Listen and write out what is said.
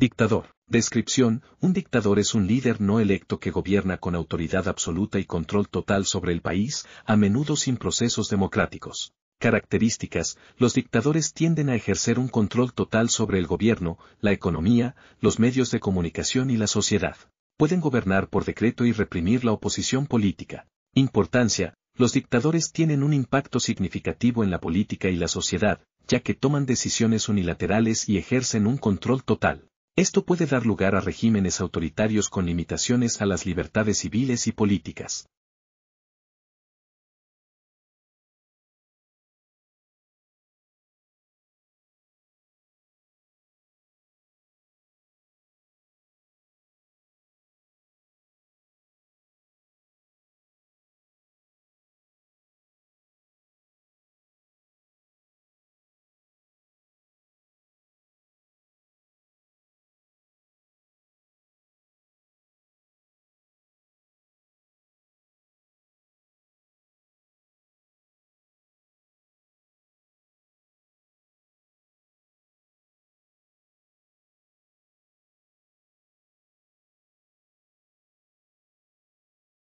Dictador. Descripción, un dictador es un líder no electo que gobierna con autoridad absoluta y control total sobre el país, a menudo sin procesos democráticos. Características, los dictadores tienden a ejercer un control total sobre el gobierno, la economía, los medios de comunicación y la sociedad. Pueden gobernar por decreto y reprimir la oposición política. Importancia, los dictadores tienen un impacto significativo en la política y la sociedad, ya que toman decisiones unilaterales y ejercen un control total. Esto puede dar lugar a regímenes autoritarios con limitaciones a las libertades civiles y políticas.